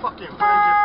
fucking friend.